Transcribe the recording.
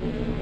you